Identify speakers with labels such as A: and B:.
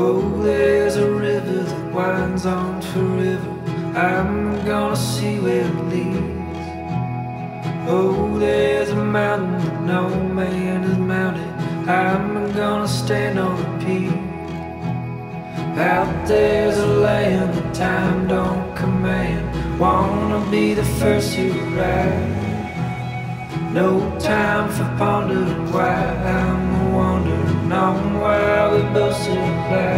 A: Oh, there's a river that winds on forever. I'm gonna see where it leads. Oh, there's a mountain that no man has mounted. I'm gonna stand on the peak. Out there's a land that time don't command. Wanna be the first to arrive. No time for pondering why I'm 对